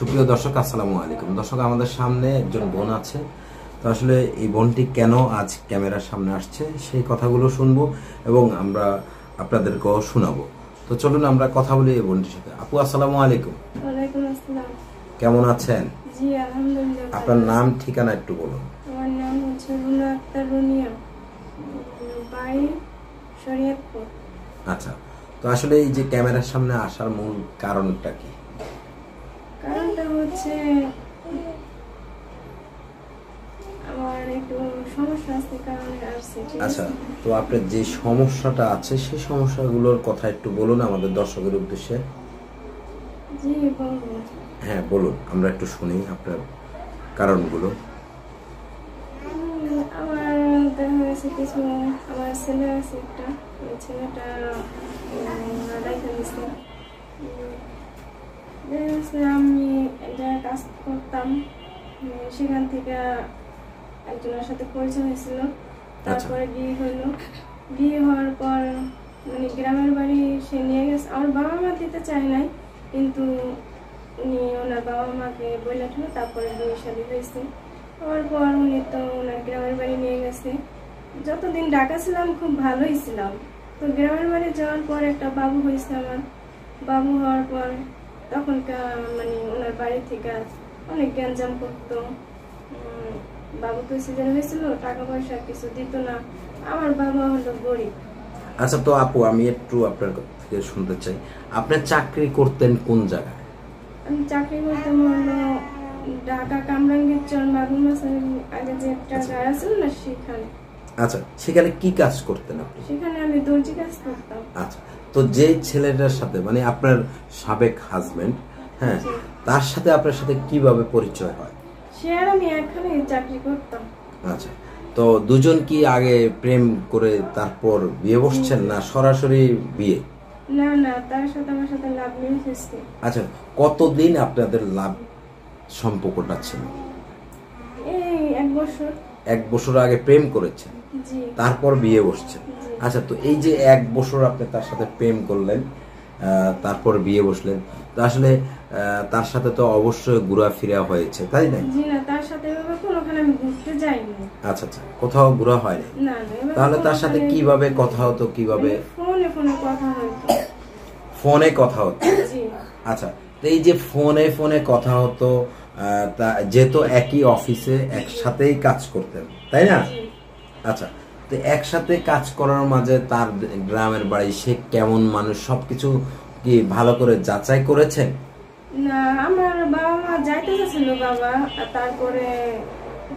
সুপ্রিয় দর্শক আসসালামু আলাইকুম। দর্শক আমাদের সামনে একজন বোন আছে। তো আসলে এই বোনটি কেন আজ ক্যামেরার সামনে আসছে সেই কথাগুলো শুনব এবং আমরা আপনাদেরকেও শোনাবো। তো চলুন আমরা কথা বলি এই বোনটির সাথে। আপু আসসালামু আলাইকুম। কেমন আছেন? জি আলহামদুলিল্লাহ আপনার নাম ঠিকানা একটু বলুন। আমার নাম হচ্ছে রুনা আক্তার রুনিয়া। বাড়ি শরীয়তপুর। আচ্ছা। তো আসলে এই যে ক্যামেরার সামনে আসার মূল কারণটা কি? হচ্ছে আমার একটু সমস্যা আছে কারণে আচ্ছা তো আপনার যে সমস্যাটা আছে সেই সমস্যাগুলোর কথা একটু বলুন আমাদের দর্শকের উদ্দেশ্যে। জি বলব হ্যাঁ বলুন আমরা একটু শুনি আপনার কারণগুলো। আমার দেখা গেছে কিছু আমার ছেলে আছে একটা ওই ছেলেটা দেখা গেছে আমি একটা কাজ করতাম। সেখান থেকে একজনের সাথে পরিচয় হয়েছিল। তারপরে বিয়ে হইল বিয়ে হওয়ার পর মানে গ্রামের বাড়ি সে নিয়ে গেছে। আমার বাবা মা দিতে চায় নাই কিন্তু উনি ওনার বাবা মাকে বলে ঠেলে তারপরে বিয়ে শাদী হয়েছে। হওয়ার পর উনি তো ওনার গ্রামের বাড়ি নিয়ে গেছে। যতদিন ঢাকা ছিলাম খুব ভালোই ছিলাম। তো গ্রামের বাড়ি যাওয়ার পর একটা বাবু হয়েছে আমার। বাবু হওয়ার পর তখনকার মানে ওনার বাড়ি থেকে অনেক গ্যাঞ্জাম করতো। বাবু তো সিজন হয়েছিল টাকা পয়সা কিছু দিত না। আমার বাবা হলো গরিব। আচ্ছা তো আপু আমি একটু আপনার থেকে শুনতে চাই। আপনি চাকরি করতেন কোন জায়গায়? আমি চাকরি করতাম হলো ঢাকা কামরাঙ্গীর চর মাগুর মাসের আগে যে একটা গাড়ি আছিল না সেখানে। আচ্ছা সেখানে কি কাজ করতেন আপনি? সেখানে আমি দর্জি কাজ করতাম। আচ্ছা তো যে ছেলেটার সাথে মানে আপনার সাবেক হাজবেন্ড হ্যাঁ তার সাথে আপনার সাথে কীভাবে পরিচয় হয়? সে আর আমি একখানে চাকরি করতাম। আচ্ছা তো দুজন কি আগে প্রেম করে তারপর বিয়ে বসছেন না সরাসরি বিয়ে? না না তার সাথে আমার সাথে লাভ এসেছে আচ্ছা কতদিন আপনাদের লাভ সম্পর্কটা ছিল? এই এক বছর। এক বছর আগে প্রেম করেছেন। তারপর বিয়ে বসছেন। আচ্ছা তো এই যে এক বছর আপনি তার সাথে প্রেম করলেন তারপর বিয়ে বসলেন তো আসলে তার সাথে তো অবশ্যই ঘোরাফেরা হয়েছে তাই না? জি না তার সাথে এভাবে কোনোখানে আমি ঘুরতে যাইনি। আচ্ছা আচ্ছা কোথাও ঘোরা হয়নি? না তাহলে তার সাথে কীভাবে কথা হতো কীভাবে? ফোনে ফোনে কথা হইতো ফোনে কথা হতো? জি। আচ্ছা তো এই যে ফোনে ফোনে কথা হতো তা যেহেতু একই অফিসে একসাথেই কাজ করতেন তাই না? আচ্ছা তো একসাথে কাজ করার মাঝে তার গ্রামের বাড়ি সে কেমন মানুষ? সবকিছু কি ভালো করে যাচাই করেছেন? না আমার বাবা মা যাইতে চাচ্ছিল বাবা তারপরে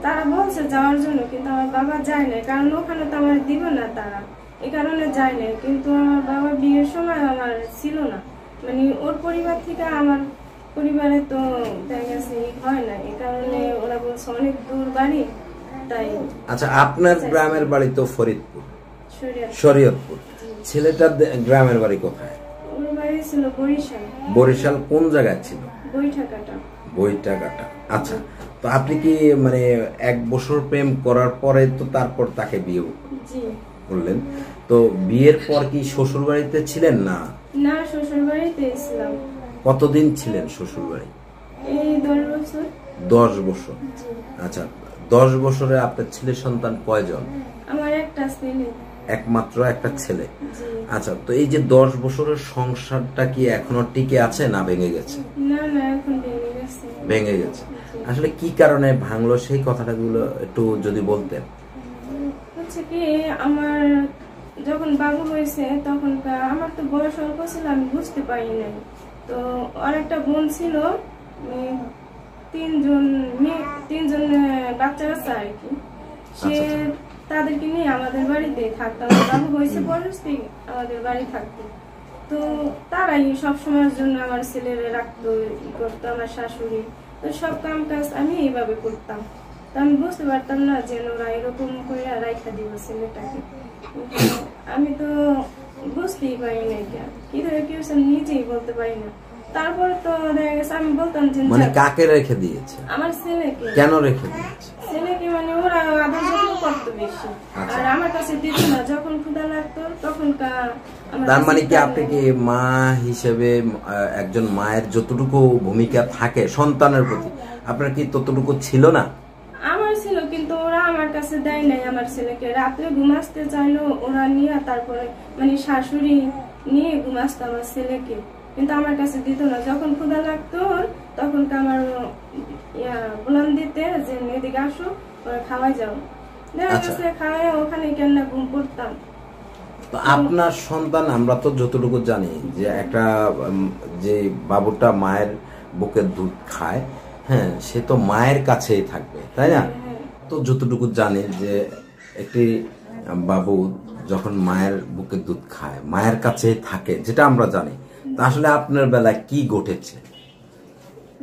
তারা বলছে যাওয়ার জন্য কিন্তু আমার বাবা যায় না কারণ ওখানে তো আমার দিব না তারা। এই কারণে যায় না কিন্তু আমার বাবা বিয়ের সময় আমার ছিল না। মানে ওর পরিবার থেকে আমার পরিবারে তো দেখা গেছে হয় না এই কারণে ওরা বলছে অনেক দূর বাড়ি তাই। আচ্ছা আপনার গ্রামের বাড়ি তো ফরিদপুর। শরীয়ত শরীয়তপুর। ছেলেটার গ্রামের বাড়ি কোথায়? বরিশাল। কোন জায়গায় ছিল? বইটাকাটা আচ্ছা তো আপনি কি মানে এক বছর প্রেম করার পরে তো তারপর তাকে বিয়ে করলেন? তো বিয়ের পর কি শ্বশুর বাড়িতে ছিলেন না? না শ্বশুর বাড়িতে ছিলাম। কতদিন ছিলেন শ্বশুর বাড়ি এই দশ বছর। আচ্ছা দশ বছরে আপনার ছেলে সন্তান কয়জন? আমার একটা ছেলে। একমাত্র একটা ছেলে। আচ্ছা তো এই যে দশ বছরের সংসারটা কি এখনও টিকে আছে না ভেঙে গেছে? না না এখন ভেঙে গেছে। আসলে কি কারণে ভাঙলো সেই কথাটা গুলো একটু যদি বলতেন? হচ্ছে কি আমার যখন বাবু হয়েছে তখন আমার তো বয়স অল্প ছিল আমি বুঝতে পারি নাই। তো আর একটা বোন ছিল তিনজন মেয়ে তিনজন বাচ্চা কাচ্চা আর কি। সে আচ্ছা, আচ্ছা। তাদেরকে নিয়ে আমাদের বাড়িতে থাকতাম। বাবু হয়েছে পরস্তি আমাদের বাড়ি থাকতো। তো তারাই সব সময়ের জন্য আমার ছেলেরা রাখতো ই করতো আমার শাশুড়ি। তো সব কাম কাজ আমি এইভাবে করতাম। তো আমি বুঝতে পারতাম না যে ওরা এরকম করে রাইখা দিব ছেলেটাকে। আমি তো বুঝতেই পারি না কি ধরে কি নিজেই বলতে পারি না। তারপর তো দেখা গেছে আমি বলতাম যে মানে কাকে রেখে দিয়েছে? আমার ছেলেকে। কেন রেখে দিয়েছে? ছেলেকে মানে ওরা আদর যত্ন করতো বেশি। আচ্ছা। আর আমার কাছে দিত না যখন ক্ষুধা লাগতো তখন তার মানে কি আপনি কি মা হিসেবে একজন মায়ের যতটুকু ভূমিকা থাকে সন্তানের প্রতি আপনার কি ততটুকু ছিল না আমার ছিল কিন্তু ওরা আমার কাছে দেয় নাই আমার ছেলেকে। রাতে ঘুমাসতে চাইলো ওরা নিয়ে তারপরে মানে শাশুড়ি নিয়ে ঘুমাসতো আমার ছেলেকে। কিন্তু আমার কাছে দিত না। যখন ক্ষুধা লাগতো তখন তো আমার বলান দিতে যে এদিকে আসো ওরা খাওয়াই যাও। দেখা আচ্ছা। গেছে খাওয়াই ওখানে কেন ঘুম পড়তাম। আপনার সন্তান আমরা তো যতটুকু জানি যে একটা যে বাবুটা মায়ের বুকের দুধ খায় হ্যাঁ সে তো মায়ের কাছেই থাকবে তাই না? হ্যাঁ। তো যতটুকু জানি যে একটি বাবু যখন মায়ের বুকে দুধ খায় মায়ের কাছে থাকে যেটা আমরা জানি তা আসলে আপনার বেলায় কি ঘটেছে?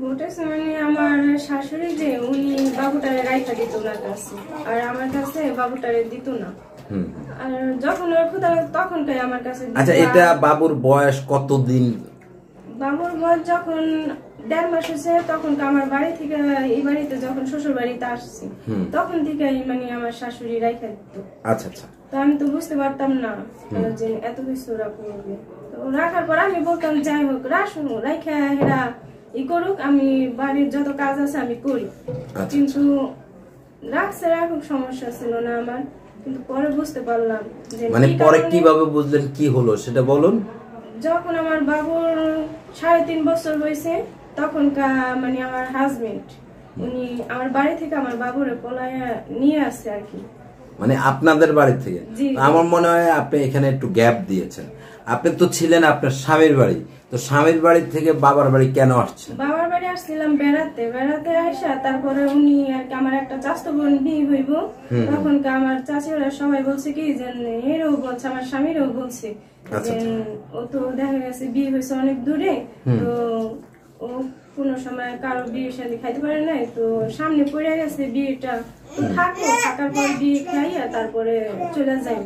ঘটেছে মানে আমার শাশুড়ি যে উনি বাবুটারে রাইখা দিত ওনার কাছে আর আমার কাছে বাবুটারে দিত না। হুম। আর যখন ওর ক্ষুধা লাগতো আমার কাছে আচ্ছা এটা বাবুর বয়স কতদিন? বাবুর বয়স যখন দেড় মাস হয়েছে তখন আমার বাড়ি থেকে এই বাড়িতে যখন শ্বশুর বাড়িতে আসছি তখন থেকে মানে আমার শাশুড়ি রাইখা দিত। আচ্ছা আচ্ছা। তো আমি তো বুঝতে পারতাম না যে এত কিছু ওরা করবে। তো রাখার পর আমি বলতাম যাই হোক রাখুন রাইখা হেরা ই করুক আমি বাড়ির যত কাজ আছে আমি করি। আচ্ছা। কিন্তু রাখছে রাখুক সমস্যা ছিল না আমার। কিন্তু পরে বুঝতে পারলাম মানে কি পরে কীভাবে বুঝলেন কি হলো সেটা বলুন। যখন আমার বাবুর সাড়ে তিন বছর হয়েছে তখন মানে আমার হাজবেন্ড উনি আমার বাড়ি থেকে আমার বাবুরে পলায়া নিয়ে আসছে আর কি। মানে আপনাদের বাড়ি থেকে? আমার মনে হয় আপনি এখানে একটু গ্যাপ দিয়েছেন। আপনি তো ছিলেন আপনার স্বামীর বাড়ি তো স্বামীর বাড়ি থেকে বাবার বাড়ি কেন আসছেন? বাবার বাড়ি আসছিলাম বেড়াতে। বেড়াতে আসা তারপরে উনি আর কি আমার একটা চাস্তো বোন বিয়ে হইব। তখন আমার চাচি ওরা সবাই বলছে কি যে এরও বলছে আমার স্বামীরও বলছে আচ্ছা, যে ও তো দেখা গেছে বিয়ে হয়েছে অনেক দূরে। তো ও কোনো সময় কারও বিয়ে শাদী খাইতে পারে নাই, তো সামনে পড়ে গেছে বিয়েটা। তো থাকো থাকার পর বিয়ে খাইয়া তারপরে চলে যাই।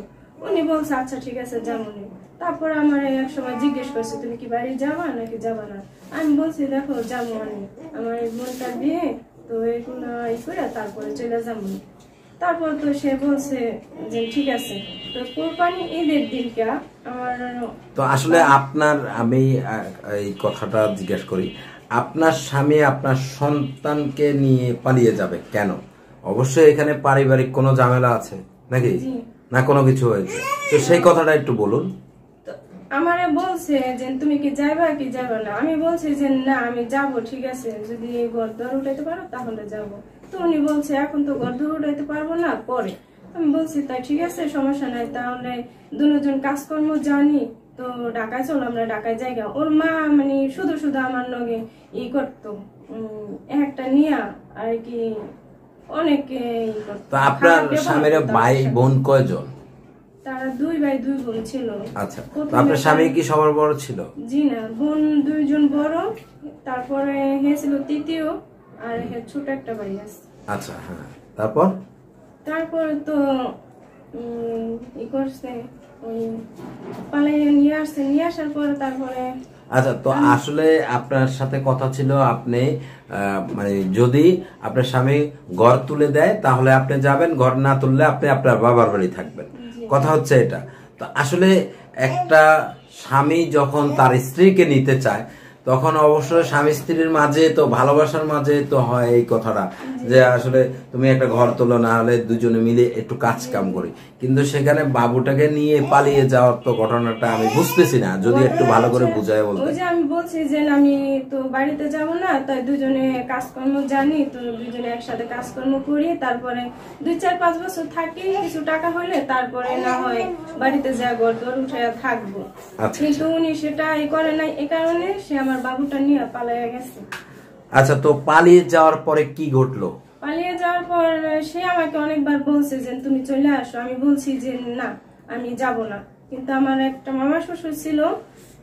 উনি বলছে আচ্ছা ঠিক আছে যেমনই তারপর আমার এক সময় জিজ্ঞেস করছে, তুমি কি বাড়ি যাবা নাকি যাবা না? আমি বলছি, দেখো, যাব আমি। আমার বোনটার বিয়ে, তো এগুলো ই করে তারপরে চলে যাব তারপর তো সে বলছে যে ঠিক আছে। তো কোরবানি ঈদের দিনটা আমার তো আসলে আপনার আমি এই কথাটা জিজ্ঞেস করি আপনার স্বামী আপনার সন্তানকে নিয়ে পালিয়ে যাবে কেন? অবশ্যই এখানে পারিবারিক কোনো ঝামেলা আছে নাকি। না কোনো কিছু হয়েছে? তো সেই কথাটা একটু বলুন। আমারে বলছে যে তুমি কি যাইবা কি যাবা না? আমি বলছি যে না আমি যাব ঠিক আছে। যদি ঘর দর উঠাইতে পারো তাহলে যাব। তো উনি বলছে এখন তো ঘর দর উঠাইতে পারব না পরে। আমি বলছি তাই ঠিক আছে সমস্যা নাই তাহলে দুজন কাজকর্ম জানি তো ঢাকায় চলো আমরা ঢাকায় জায়গা ওর মা মানে শুধু শুধু আমার লগে ই করতো একটা নিয়া আর কি অনেক তো আপনার স্বামীর ভাই বোন কয়জন? তারা দুই ভাই দুই বোন ছিল। আচ্ছা আপনার স্বামী কি সবার বড় ছিল? জি না বোন দুইজন বড় তারপরে হে ছিল তৃতীয়। আর ছোট একটা ভাই আছে। আচ্ছা হ্যাঁ। তারপর? তারপরে তো ই করছে ওই পালাইয়ে নিয়ে আসছে নিয়ে আসার পরে তারপরে আচ্ছা তো আসলে আপনার সাথে কথা ছিল আপনি আহ, মানে যদি আপনার স্বামী ঘর তুলে দেয় তাহলে আপনি যাবেন ঘর না তুললে আপনি আপনার বাবার বাড়ি থাকবেন। কথা হচ্ছে এটা। তো আসলে একটা স্বামী যখন তার স্ত্রীকে নিতে চায় তখন অবশ্যই স্বামী স্ত্রীর মাঝে তো ভালোবাসার মাঝে তো হয় এই কথাটা। যে আসলে তুমি একটা ঘর তোলো না হলে দুজনে মিলে একটু কাজ কাম করি। কিন্তু সেখানে বাবুটাকে নিয়ে পালিয়ে যাওয়ার তো ঘটনাটা আমি বুঝতেছি না। যদি একটু ভালো করে বুঝায় বলতে। ওই যে আমি বলছি যে আমি তো বাড়িতে যাব না তাই দুজনে কাজকর্ম জানি তো দুজনে একসাথে কাজকর্ম করি। তারপরে দুই চার পাঁচ বছর থাকি কিছু টাকা হলে তারপরে না হয় বাড়িতে যা ঘর দর উঠে থাকব। আচ্ছা কিন্তু উনি সেটা করে নাই এ কারণে সে আমার বাবুটা নিয়ে পালিয়ে গেছে। আচ্ছা তো পালিয়ে যাওয়ার পরে কি ঘটলো? পালিয়ে যাওয়ার পর সে আমাকে অনেকবার বলছে যে তুমি চলে আসো। আমি বলছি যে না আমি যাব না। কিন্তু আমার একটা মামা শ্বশুর ছিল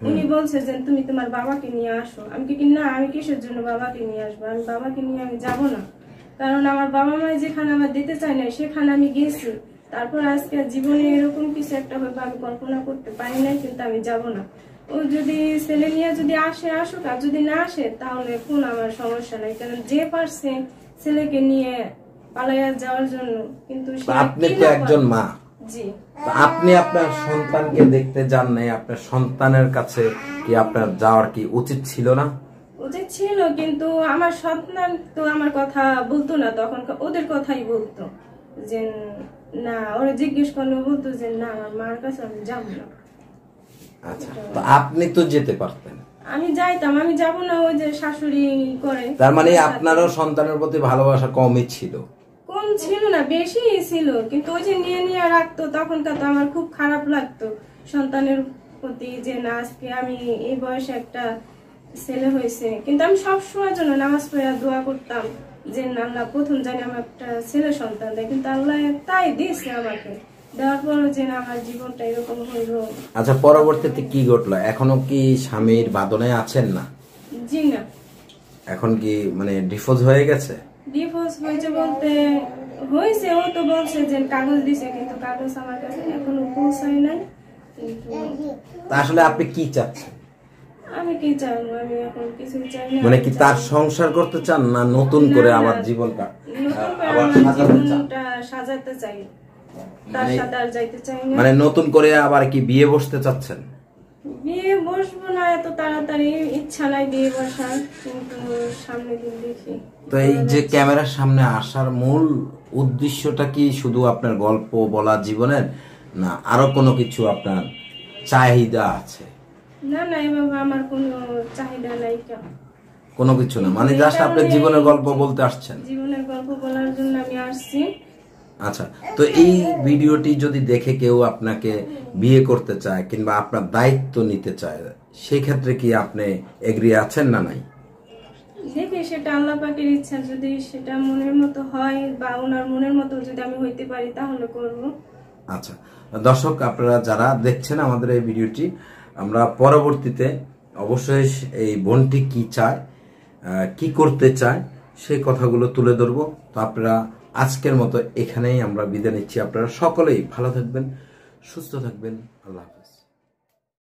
উনি বলছে যে তুমি তোমার বাবাকে নিয়ে আসো। আমি কি না আমি কিসের জন্য বাবাকে নিয়ে আসব? আমি বাবাকে নিয়ে আমি যাব না। কারণ আমার বাবা মা যেখানে আমার দিতে চায় না সেখানে আমি গেছি। তারপর আজকে জীবনে এরকম কিছু একটা হইবে আমি কল্পনা করতে পারি নাই কিন্তু আমি যাব না। ও যদি ছেলে নিয়ে যদি আসে আসুক আর যদি না আসে তাহলে কোন আমার সমস্যা নাই। কারণ যে পারছে ছেলেকে নিয়ে পালাইয়া যাওয়ার জন্য কিন্তু আপনি তো একজন মা। জি। আপনি আপনার সন্তানকে দেখতে যান নাই আপনার সন্তানের কাছে কি আপনার যাওয়ার কি উচিত ছিল না? উচিত ছিল কিন্তু আমার সন্তান তো আমার কথা বলতো না তখন ওদের কথাই বলতো। যে না। ওরা জিজ্ঞেস করলে বলতো যে না আমার মার কাছে আমি যাব না। আচ্ছা তো আপনি তো যেতে পারতেন। আমি যাইতাম আমি যাব না ওই যে শাশুড়ি করে। তার মানে আপনারও সন্তানের প্রতি ভালোবাসা কমই ছিল? কম ছিল না বেশি ছিল। কিন্তু ওই যে নিয়ে নিয়ে রাখতো তখনকার তো আমার খুব খারাপ লাগতো। সন্তানের প্রতি যে না আজকে আমি এই বয়সে একটা ছেলে হয়েছে। কিন্তু আমি সব সময়ের জন্য নামাজ পড়ে দোয়া করতাম যে না আল্লাহ প্রথম জানি আমার একটা ছেলে সন্তান দেয়। কিন্তু আল্লাহ তাই দিয়েছে আমাকে। দেওয়ার পরও যে না আমার জীবনটা এরকম হইল। আচ্ছা পরবর্তীতে কি ঘটলো? এখনও কি স্বামীর বাদনে আছেন না? জি না। এখন কি মানে ডিফোজ হয়ে গেছে? ডিভোর্স হয়েছে বলতে হয়েছে ও তো বলছে যে কাগজ দিছে কিন্তু কাগজ আমার কাছে এখনও পৌঁছায় নাই। তা আসলে আপনি কি চাচ্ছেন? আমি কি চাইব আমি এখন কিছু চাই না। মানে কি তার সংসার করতে চান না নতুন করে আবার জীবনটা আবার সাজাতে চান? জীবনটা সাজাতে চাই। মানে- মানে নতুন করে আবার কি বিয়ে বসতে চাচ্ছেন? বিয়ে বসবো না এত তাড়াতাড়ি ইচ্ছা নাই বিয়ে বসার কিন্তু সামনে দিন দেখি। তো এই যে ক্যামেরার সামনে আসার মূল উদ্দেশ্যটা কি শুধু আপনার গল্প বলা জীবনের না আরও কোনো কিছু আপনার চাহিদা আছে? না না এভাবে আমার কোনো চাহিদা নাই কোনো? কিছু না মানে জাস্ট আপনার জীবনের গল্প বলতে আসছেন। জীবনের গল্প বলার জন্য আমি আসছি। আচ্ছা তো এই ভিডিওটি যদি দেখে কেউ আপনাকে বিয়ে করতে চায় কিংবা আপনার দায়িত্ব নিতে চায় সেই ক্ষেত্রে কি আপনি এগ্রি আছেন না নাই? দেখি সেটা আল্লাহ পাকের ইচ্ছা। যদি সেটা মনের মতো হয় বা ওনার মনের মতো যদি আমি হইতে পারি তাহলে করব। আচ্ছা দর্শক আপনারা যারা দেখছেন আমাদের এই ভিডিওটি আমরা পরবর্তীতে অবশ্যই এই বোনটি কি চায় কি করতে চায় সেই কথাগুলো তুলে ধরবো। তো আপনারা আজকের মতো এখানেই আমরা বিদায় নিচ্ছি। আপনারা সকলেই ভালো থাকবেন সুস্থ থাকবেন। আল্লাহ হাফেজ।